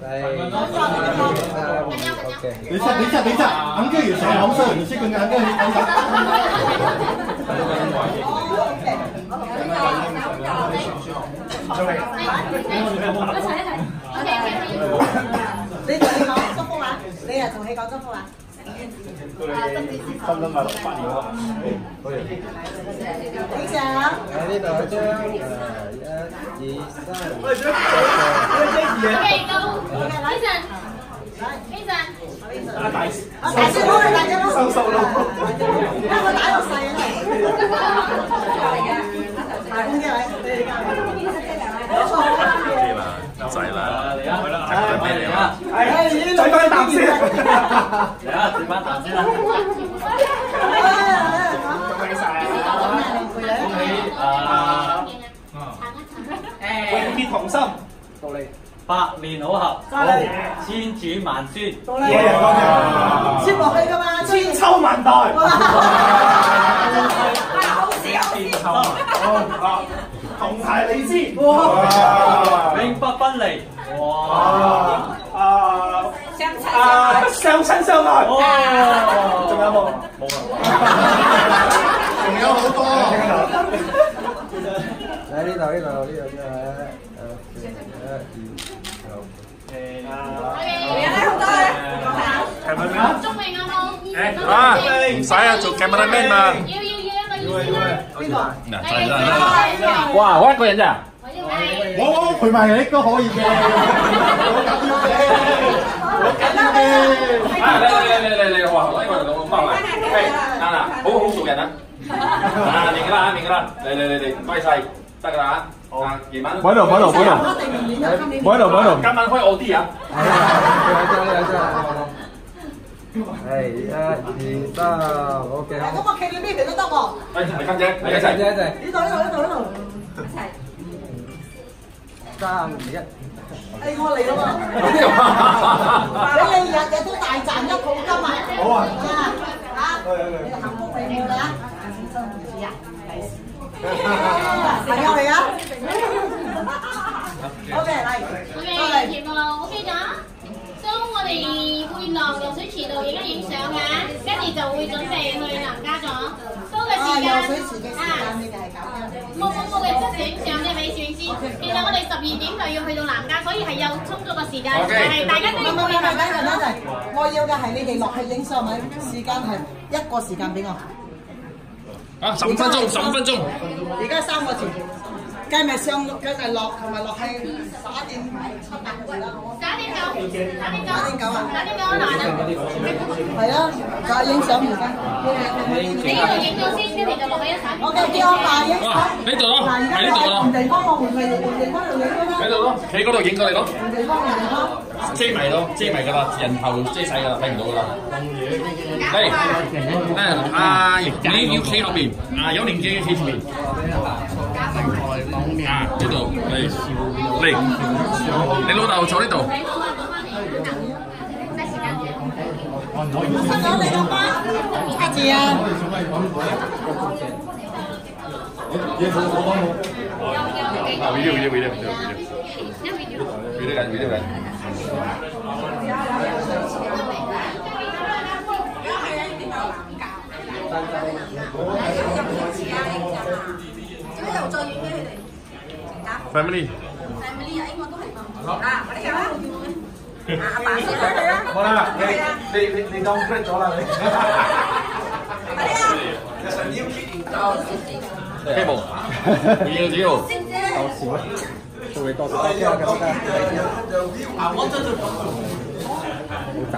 đây ok 等一下，等一下，等一下，昂哥有小红色，你去跟昂哥你等一下。你同你講祝福話，你啊同你講祝福話。分分埋六分二喎。好嘅，多谢啊。喺呢度張誒一、二、三。一、一、二啊。幾高？來陣，來，來陣。啊大，啊大聲多啲，大聲多啲。瘦瘦咯，一個大一個細啊。大聲啲嚟，多啲加。好好好，多。仔啦，嚟啦，嚟啊？係，再翻啖先。嚟啊，食翻啖先啦。恭喜啊！永結同心。到你。百年好合，千轉萬孫。到你。接落去㗎嘛，千秋萬代。好少好事。好，同齊你知。哇！永不分離。哇！啊！啊！相親相愛。哇！仲有冇？冇啦。仲有好多。Đây, đi đầu, đi đầu, đi đầu chứ Ok, 鐘明啊冇？啊，唔使啊，做 cameraman 嘛。要要要一個要。邊個？嗱，就係啦。哇，我一個人咋？我我陪埋你都可以嘅。我緊要嘅。啊，嚟嚟嚟嚟嚟，哇，我一個人咁包嚟。誒，嗱嗱，好好做人啊。啊，明㗎啦，明㗎啦。嚟嚟嚟嚟，唔該晒，得㗎啦嚇。啊，夜晚。喺度，喺度，喺度。喺度，喺度。今晚開我啲啊。Đây, đây, đây, đây. Đây, một, hai, ba. Ok 咁 không? 我企你邊邊都得喎。誒，黎家姐，嚟一 Đây, 齊。đây, đây. 呢度呢度呢度呢度。Ba, một, 誒我嚟啦喎！俾你日日都大賺一桶金啊！好啊！啊嚇！你幸福美滿啊！真唔知啊！朋友嚟啊！OK 嚟。OK，節目 OK 咗。So 我哋會落游水池度影一影相嘅，跟住就會準備去南家咗。So 嘅啊！時間游水池嘅時間你哋係搞緊。冇冇冇嘅，即係影相啫，俾攝影師。其實我哋十二點就要去到南街，所以係有充足嘅時間，但係大家都要等陣等陣，我要嘅係你哋落去影相咪時間係一個時間俾我。啊，十五分鐘，十五分鐘。而家三個字，計咪上計咪落同埋落係十一點七八個字啦，好冇？打點九，打點九，打點九啊打點九啊！係啊，就係影相而家。你呢度影咗先，跟住就落去一齊。我嘅叫我大影相。呢度咯嗱，而家喺呢度咯換地方，我換地換地方度影。喺度咯，企嗰度影過嚟咯。換地方換地方。遮埋咯，遮埋噶啦，人頭遮晒噶啦，睇唔到噶啦。嚟，誒，阿你要企後邊，啊有年紀嘅企前面。你老豆坐呢度。family。好啦，你你你你當咗啦你。希望，要要。到時做你多少 OK OK。好雜。